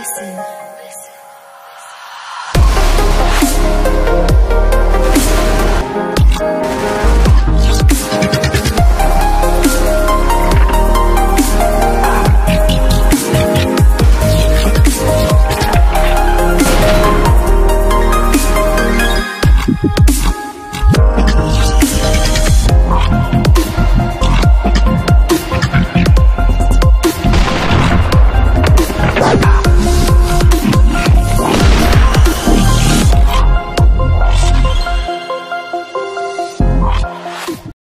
listen.